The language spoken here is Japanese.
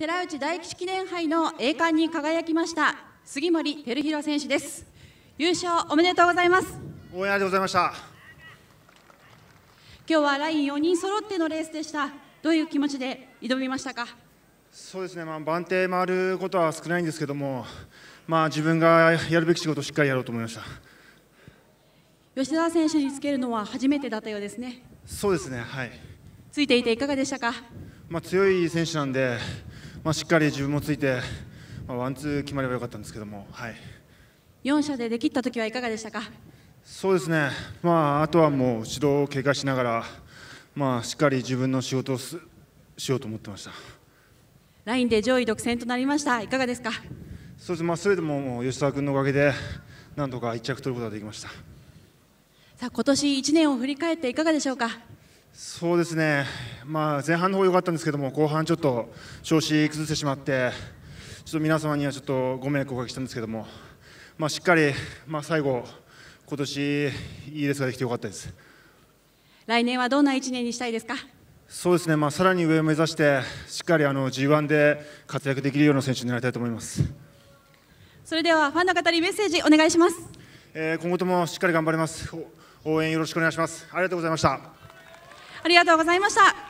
寺内大吉記念杯の栄冠に輝きました杉森照弘選手です。優勝おめでとうございます。応援ありがとうございました。今日はライン4人揃ってのレースでした。どういう気持ちで挑みましたか？そうですね、まあ、番手回ることは少ないんですけども、まあ、自分がやるべき仕事をしっかりやろうと思いました。吉田選手につけるのは初めてだったようですね。そうですね。はい。ついていていかがでしたか、まあ、強い選手なんで、まあ、しっかり自分もついて、まあ、ワンツー決まればよかったんですけども、はい、4射でできった時はいかがでしたか？そうですね、まあ、あとはもう指導を警戒しながら、まあ、しっかり自分の仕事をしようと思ってました。ラインで上位独占となりました。いかがですか？そうですまあ、それでも吉沢君のおかげでなんとか1着取ることができました。さあ今年1年を振り返っていかがでしょうか？そうですね、まあ、前半の方良かったんですけども後半ちょっと調子崩してしまってちょっと皆様にはちょっとご迷惑をおかけしたんですけども、まあ、しっかり、まあ、最後今年いいレースができてよかったです。来年はどんな1年にしたいですか？そうですね、まあ、さらに上を目指してしっかりあの G1 で活躍できるような選手になりたいと思います。それではファンの方にメッセージお願いします、えー、今後ともしっかり頑張ります。応援よろしくお願いします。ありがとうございましたありがとうございました。